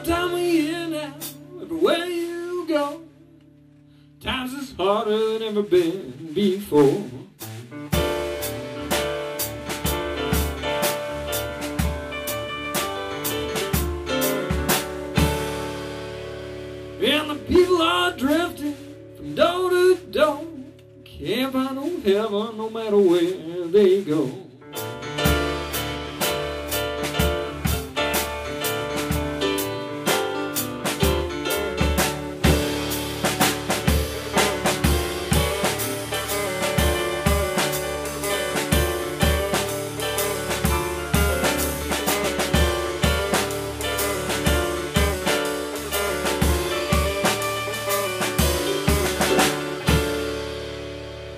time of year now, everywhere you go. Times is harder than ever been before. And the people are drifting from door to door. Can't find no heaven no matter where they go.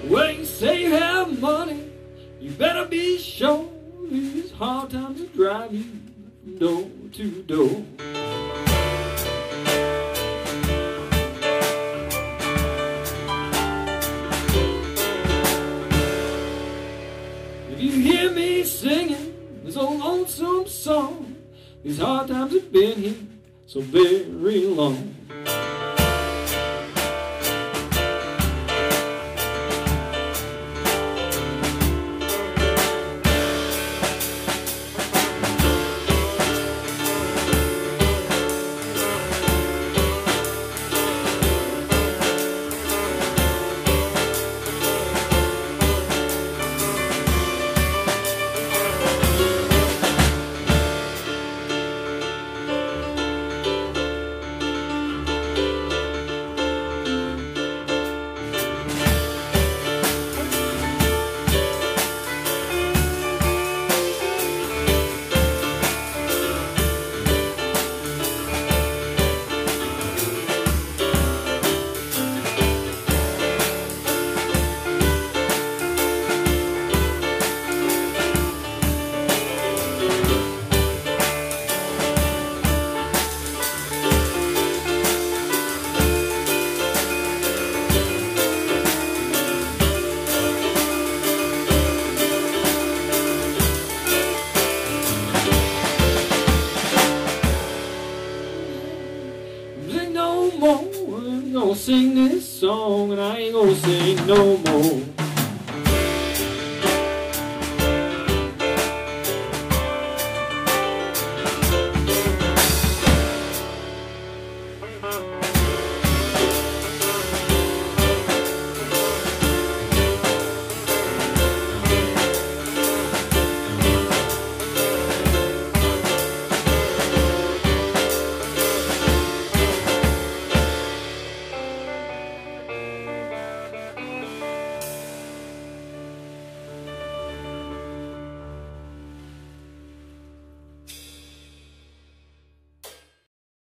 Well, you say you have money, you better be sure these hard times will drive you from door to door. If you hear me singing this old lonesome song, these hard times have been here so very long. No more, I ain't gonna sing this song, and I ain't gonna sing no more.